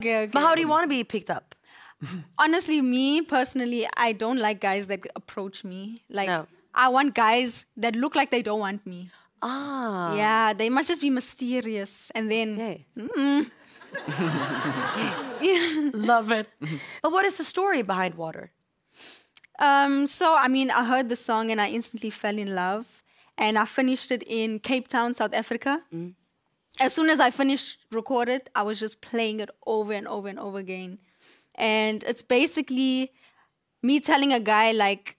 Okay, okay. But how do you want to be picked up? Honestly, me personally, I don't like guys that approach me. Like, No. I want guys that look like they don't want me. Ah. Yeah, they must just be mysterious. And then, Okay. Mm. Love it. but what is the story behind water? um, so I mean, I heard the song and I instantly fell in love. And I finished it in Cape Town, South Africa. As soon as I finished recorded, I was just playing it over and over and over again. And it's basically me telling a guy like,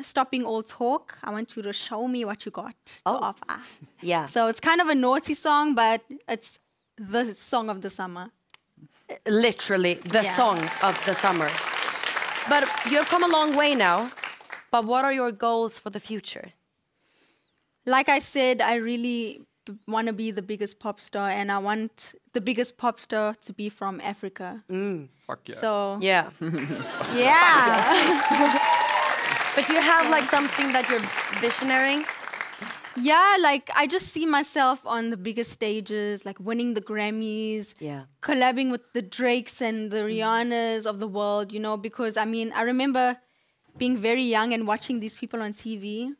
stopping all talk. I want you to show me what you got to Oh. offer. Yeah. So it's kind of a naughty song, but it's the song of the summer. Literally the Yeah. song of the summer. But you have come a long way now. But what are your goals for the future? Like I said, I really want to be the biggest pop star, and I want the biggest pop star to be from Africa. Mm. Fuck yeah. So Yeah. yeah, but do you have like something that you're visionarying? yeah. Like I just see myself on the biggest stages, like winning the Grammys. Yeah. collabing with the Drakes and the Rihannas of the world, you know, because I mean, I remember being very young and watching these people on TV.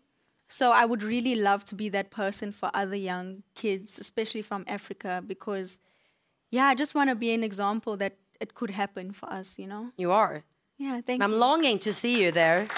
So I would really love to be that person for other young kids, especially from Africa, because yeah, I just want to be an example that it could happen for us, you know? You are. Yeah, thank you. I'm longing to see you there.